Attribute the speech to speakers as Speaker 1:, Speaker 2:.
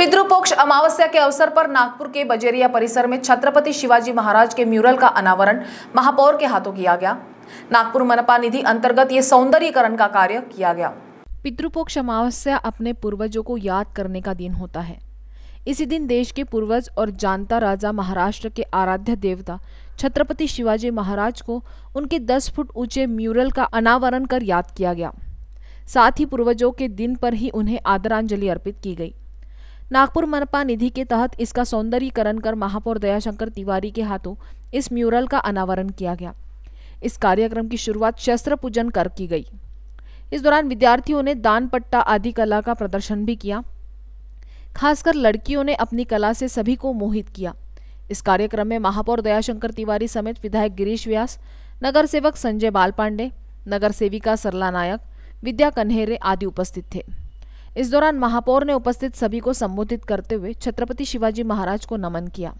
Speaker 1: पितृपक्ष अमावस्या के अवसर पर नागपुर के बजेरिया परिसर में छत्रपति शिवाजी महाराज के म्यूरल का अनावरण महापौर के हाथों किया गया। नागपुर मनपा निधि अंतर्गत ये सौंदर्यीकरण का कार्य किया गया।
Speaker 2: पितृपक्ष अमावस्या अपने पूर्वजों को याद करने का दिन होता है। इसी दिन देश के पूर्वज और जानता राजा महाराष्ट्र के आराध्य देवता छत्रपति शिवाजी महाराज को उनके 10 फुट ऊँचे म्यूरल का अनावरण कर याद किया गया। साथ ही पूर्वजों के दिन पर ही उन्हें आदरांजलि अर्पित की गई। नागपुर मनपा निधि के तहत इसका सौंदर्यीकरण कर महापौर दयाशंकर तिवारी के हाथों इस म्यूरल का अनावरण किया गया। इस कार्यक्रम की शुरुआत शस्त्र पूजन कर की गई। इस दौरान विद्यार्थियों ने दान पट्टा आदि कला का प्रदर्शन भी किया। खासकर लड़कियों ने अपनी कला से सभी को मोहित किया। इस कार्यक्रम में महापौर दयाशंकर तिवारी समेत विधायक गिरीश व्यास, नगर सेवक संजय बाल पांडे नगर सेविका सरला नायक, विद्या कन्हेरे आदि उपस्थित थे। इस दौरान महापौर ने उपस्थित सभी को संबोधित करते हुए छत्रपति शिवाजी महाराज को नमन किया।